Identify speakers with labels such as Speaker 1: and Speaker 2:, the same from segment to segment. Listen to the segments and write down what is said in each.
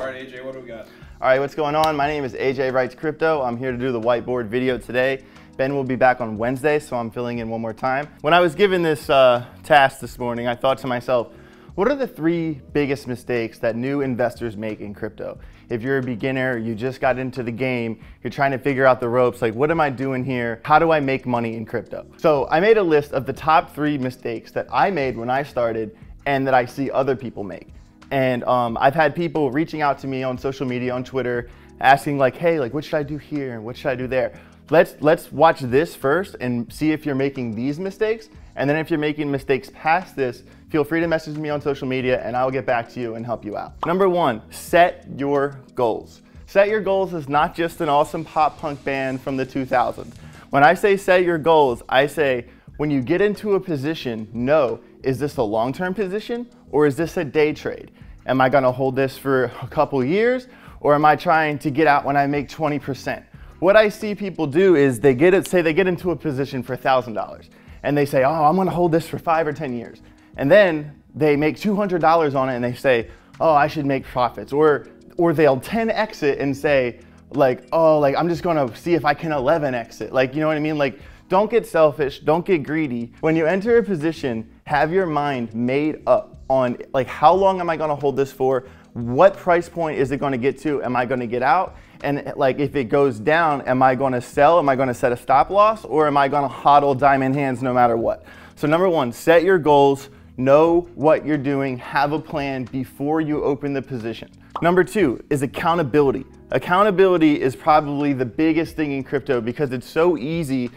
Speaker 1: All right, AJ, what do we got?
Speaker 2: All right, what's going on? My name is AJ Writes Crypto. I'm here to do the whiteboard video today. Ben will be back on Wednesday, so I'm filling in one more time. When I was given this uh, task this morning, I thought to myself, what are the three biggest mistakes that new investors make in crypto? If you're a beginner, you just got into the game, you're trying to figure out the ropes, like what am I doing here? How do I make money in crypto? So I made a list of the top three mistakes that I made when I started and that I see other people make. And um, I've had people reaching out to me on social media, on Twitter, asking like, hey, like what should I do here and what should I do there? Let's, let's watch this first and see if you're making these mistakes. And then if you're making mistakes past this, feel free to message me on social media and I'll get back to you and help you out. Number one, set your goals. Set your goals is not just an awesome pop punk band from the 2000s. When I say set your goals, I say when you get into a position, know, is this a long-term position or is this a day trade? Am I gonna hold this for a couple years or am I trying to get out when I make 20%? What I see people do is they get it, say they get into a position for $1,000 and they say, oh, I'm gonna hold this for five or 10 years. And then they make $200 on it and they say, oh, I should make profits. Or, or they'll 10 exit and say, like, oh, like I'm just gonna see if I can 11 exit. Like, you know what I mean? Like, don't get selfish, don't get greedy. When you enter a position, have your mind made up on like how long am I gonna hold this for? What price point is it gonna get to? Am I gonna get out? And like if it goes down, am I gonna sell? Am I gonna set a stop loss? Or am I gonna hodl diamond hands no matter what? So number one, set your goals, know what you're doing, have a plan before you open the position. Number two is accountability. Accountability is probably the biggest thing in crypto because it's so easy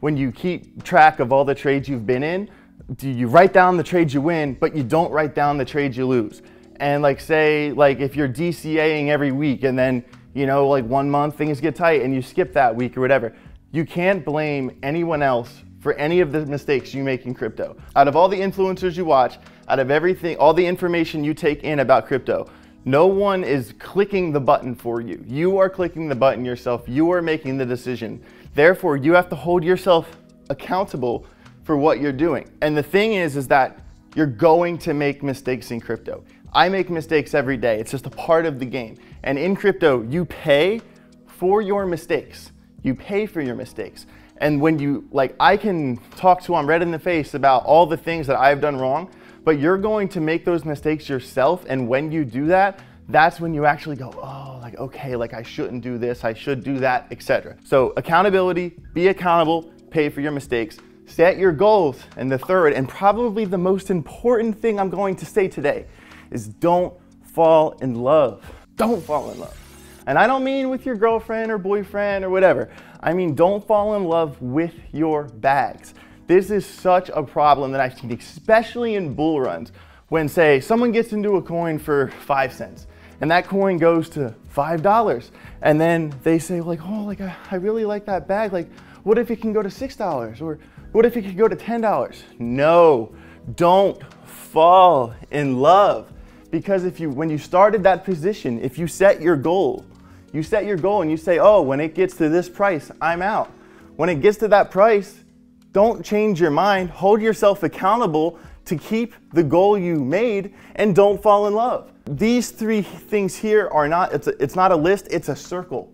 Speaker 2: when you keep track of all the trades you've been in do you write down the trades you win, but you don't write down the trades you lose. And like say, like if you're DCAing every week and then, you know, like one month things get tight and you skip that week or whatever, you can't blame anyone else for any of the mistakes you make in crypto. Out of all the influencers you watch, out of everything, all the information you take in about crypto, no one is clicking the button for you. You are clicking the button yourself. You are making the decision. Therefore, you have to hold yourself accountable for what you're doing. And the thing is, is that you're going to make mistakes in crypto. I make mistakes every day. It's just a part of the game. And in crypto, you pay for your mistakes. You pay for your mistakes. And when you, like, I can talk to them red in the face about all the things that I've done wrong, but you're going to make those mistakes yourself. And when you do that, that's when you actually go, oh, like, okay, like I shouldn't do this, I should do that, etc. So accountability, be accountable, pay for your mistakes. Set your goals. And the third, and probably the most important thing I'm going to say today, is don't fall in love. Don't fall in love. And I don't mean with your girlfriend or boyfriend or whatever. I mean, don't fall in love with your bags. This is such a problem that I've seen, especially in bull runs, when, say, someone gets into a coin for five cents and that coin goes to five dollars and then they say like oh like I, I really like that bag like what if it can go to six dollars or what if it could go to $10? No, don't fall in love. Because if you, when you started that position, if you set your goal, you set your goal and you say, oh, when it gets to this price, I'm out. When it gets to that price, don't change your mind. Hold yourself accountable to keep the goal you made and don't fall in love. These three things here are not, it's, a, it's not a list, it's a circle.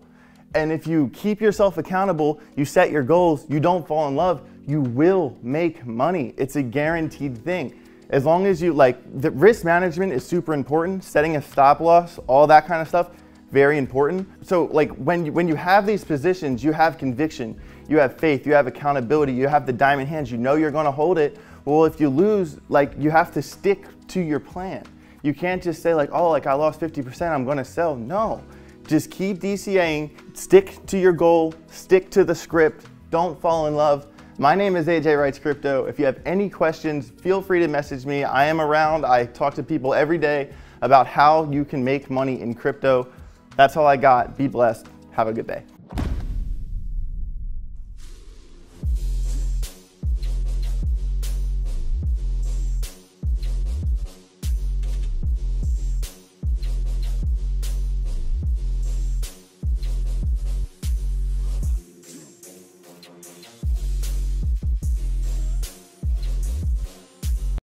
Speaker 2: And if you keep yourself accountable, you set your goals, you don't fall in love, you will make money. It's a guaranteed thing. As long as you like, the risk management is super important. Setting a stop loss, all that kind of stuff, very important. So like when you, when you have these positions, you have conviction, you have faith, you have accountability, you have the diamond hands, you know you're gonna hold it. Well, if you lose, like you have to stick to your plan. You can't just say like, oh, like I lost 50%, I'm gonna sell. No, just keep DCAing, stick to your goal, stick to the script, don't fall in love, my name is AJ Writes Crypto. If you have any questions, feel free to message me. I am around. I talk to people every day about how you can make money in crypto. That's all I got. Be blessed. Have a good day.